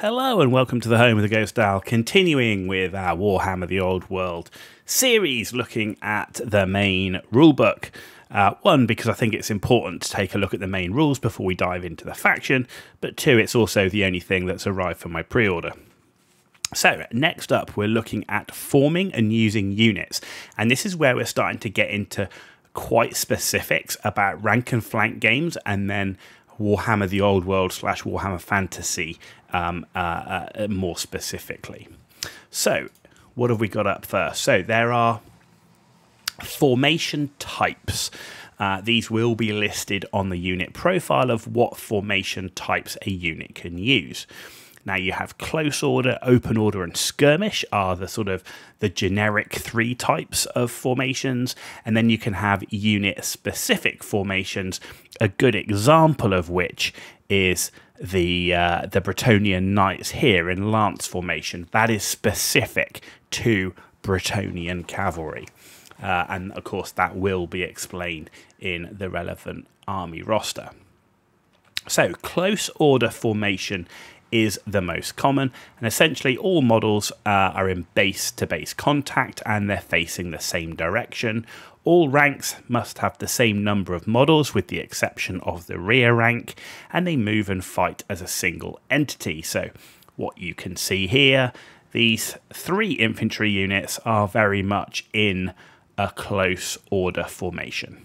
Hello and welcome to the home of the Ghost Owl, continuing with our Warhammer the Old World series looking at the main rulebook. Uh, one, because I think it's important to take a look at the main rules before we dive into the faction, but two, it's also the only thing that's arrived for my pre order. So, next up, we're looking at forming and using units, and this is where we're starting to get into quite specifics about rank and flank games and then Warhammer the Old World slash Warhammer Fantasy um, uh, uh, more specifically. So, what have we got up first? So, there are formation types. Uh, these will be listed on the unit profile of what formation types a unit can use. Now you have close order, open order, and skirmish are the sort of the generic three types of formations, and then you can have unit specific formations. A good example of which is the uh, the Bretonnian Knights here in lance formation. That is specific to Bretonnian cavalry. Uh, and of course, that will be explained in the relevant army roster. So, close order formation is the most common, and essentially all models uh, are in base to base contact and they're facing the same direction. All ranks must have the same number of models, with the exception of the rear rank, and they move and fight as a single entity. So, what you can see here, these three infantry units are very much in a close order formation.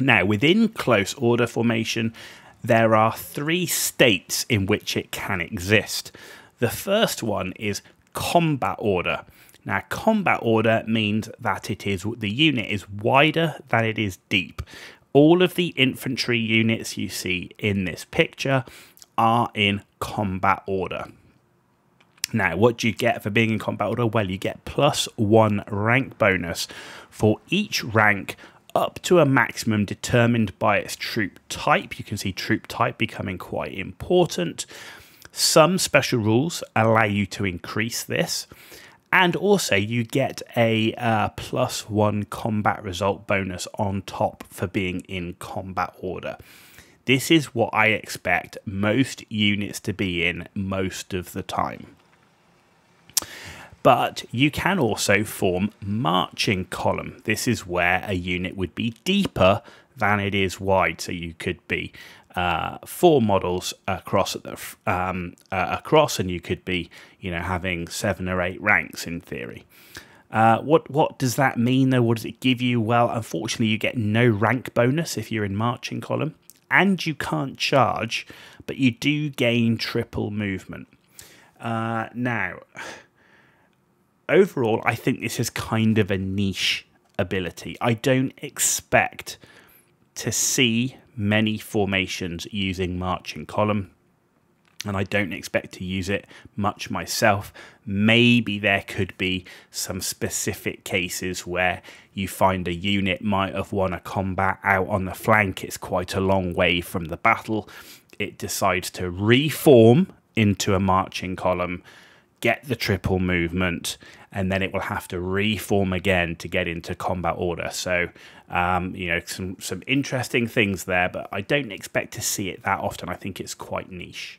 Now, within close order formation, there are three states in which it can exist. The first one is combat order. Now, combat order means that it is the unit is wider than it is deep. All of the infantry units you see in this picture are in combat order. Now, what do you get for being in combat order? Well, you get plus one rank bonus for each rank up to a maximum determined by its troop type. You can see troop type becoming quite important. Some special rules allow you to increase this. And also, you get a uh, plus one combat result bonus on top for being in combat order. This is what I expect most units to be in most of the time but you can also form marching column. This is where a unit would be deeper than it is wide. So you could be uh, four models across the um, uh, across, and you could be you know having seven or eight ranks in theory. Uh, what what does that mean though? What does it give you? Well, unfortunately, you get no rank bonus if you're in marching column, and you can't charge, but you do gain triple movement. Uh, now overall, I think this is kind of a niche ability. I don't expect to see many formations using marching column, and I don't expect to use it much myself. Maybe there could be some specific cases where you find a unit might have won a combat out on the flank, it's quite a long way from the battle. It decides to reform into a marching column get the triple movement, and then it will have to reform again to get into combat order. So, um, you know, some some interesting things there, but I don't expect to see it that often. I think it's quite niche.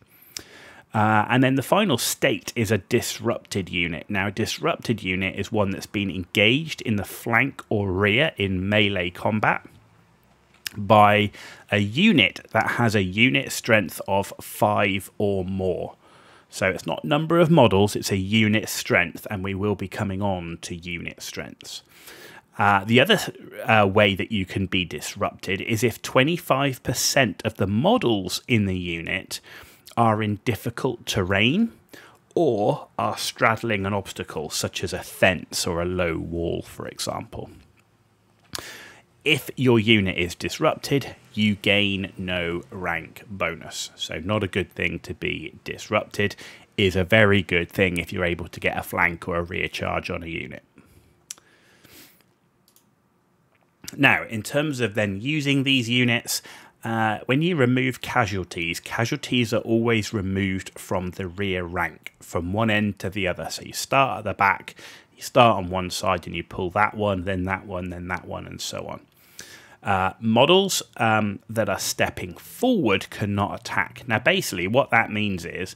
Uh, and then the final state is a disrupted unit. Now, a disrupted unit is one that's been engaged in the flank or rear in melee combat by a unit that has a unit strength of five or more. So it's not number of models, it's a unit strength, and we will be coming on to unit strengths. Uh, the other uh, way that you can be disrupted is if 25% of the models in the unit are in difficult terrain or are straddling an obstacle, such as a fence or a low wall, for example. If your unit is disrupted, you gain no rank bonus. So, not a good thing to be disrupted, is a very good thing if you're able to get a flank or a rear charge on a unit. Now, in terms of then using these units, uh, when you remove casualties, casualties are always removed from the rear rank, from one end to the other. So you start at the back, you start on one side and you pull that one, then that one, then that one, and so on. Uh, models um, that are stepping forward cannot attack. Now, basically, what that means is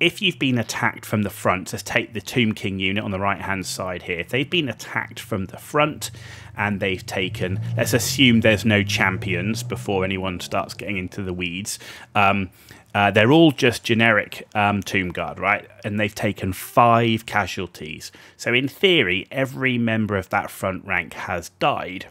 if you've been attacked from the front, let's take the Tomb King unit on the right hand side here. If they've been attacked from the front and they've taken, let's assume there's no champions before anyone starts getting into the weeds. Um, uh, they're all just generic um, Tomb Guard, right? And they've taken five casualties. So, in theory, every member of that front rank has died.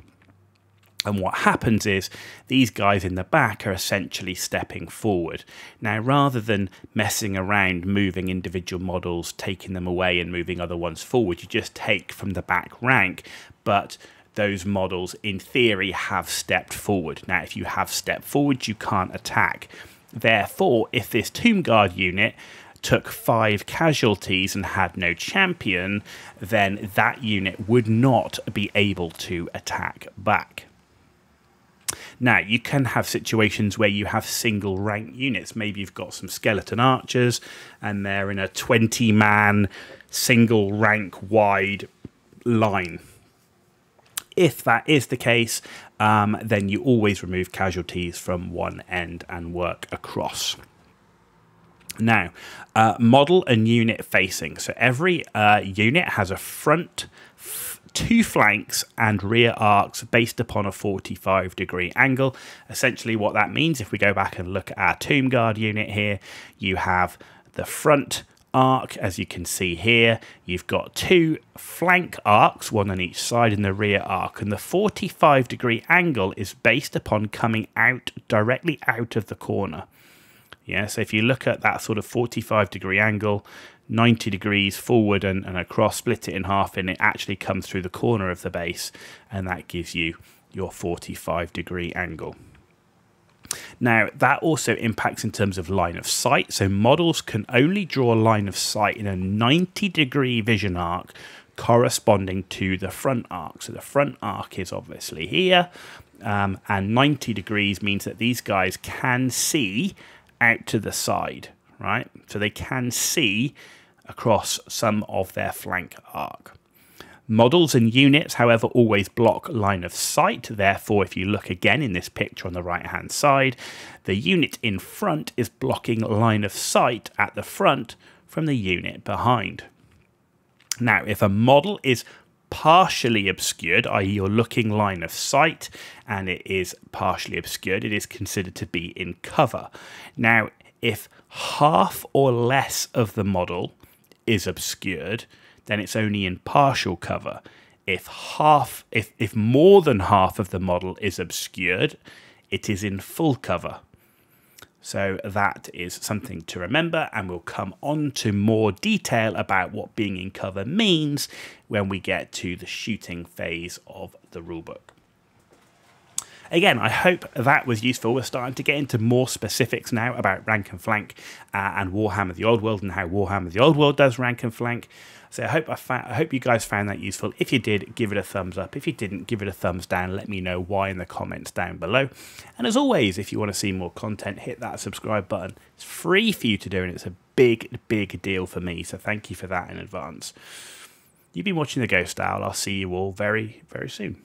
And what happens is these guys in the back are essentially stepping forward. Now, rather than messing around, moving individual models, taking them away and moving other ones forward, you just take from the back rank. But those models, in theory, have stepped forward. Now, if you have stepped forward, you can't attack. Therefore, if this Tomb Guard unit took five casualties and had no champion, then that unit would not be able to attack back. Now, you can have situations where you have single rank units. Maybe you've got some skeleton archers and they're in a 20 man single rank wide line. If that is the case, um, then you always remove casualties from one end and work across. Now, uh, model and unit facing. So every uh, unit has a front two flanks and rear arcs based upon a 45 degree angle. Essentially, what that means, if we go back and look at our Tomb Guard unit here, you have the front arc, as you can see here. You've got two flank arcs, one on each side, and the rear arc. And the 45 degree angle is based upon coming out directly out of the corner. Yeah, so if you look at that sort of 45 degree angle, 90 degrees forward and, and across, split it in half, and it actually comes through the corner of the base, and that gives you your 45 degree angle. Now, that also impacts in terms of line of sight. So, models can only draw a line of sight in a 90 degree vision arc corresponding to the front arc. So, the front arc is obviously here, um, and 90 degrees means that these guys can see out to the side, right? So they can see across some of their flank arc. Models and units, however, always block line of sight. Therefore, if you look again in this picture on the right hand side, the unit in front is blocking line of sight at the front from the unit behind. Now, if a model is partially obscured, i.e., you're looking line of sight and it is partially obscured, it is considered to be in cover. Now, if half or less of the model is obscured, then it's only in partial cover. If half, if, if more than half of the model is obscured, it is in full cover. So that is something to remember, and we'll come on to more detail about what being in cover means when we get to the shooting phase of the rulebook. Again, I hope that was useful. We're starting to get into more specifics now about rank and flank uh, and Warhammer the Old World and how Warhammer the Old World does rank and flank. So I hope I, found, I, hope you guys found that useful. If you did, give it a thumbs up. If you didn't, give it a thumbs down. Let me know why in the comments down below. And as always, if you want to see more content, hit that subscribe button. It's free for you to do, and it's a big, big deal for me. So thank you for that in advance. You've been watching The Ghost Owl. I'll see you all very, very soon.